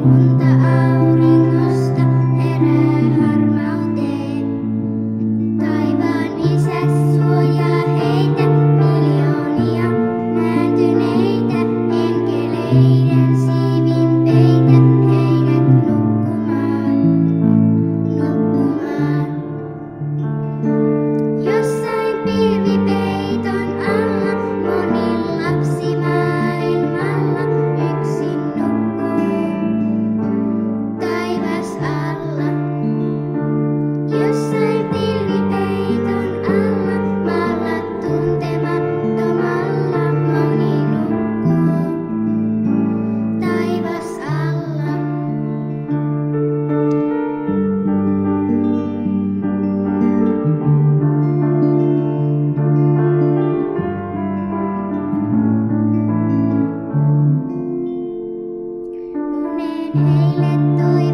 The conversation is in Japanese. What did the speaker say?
Mm-hmm. イレット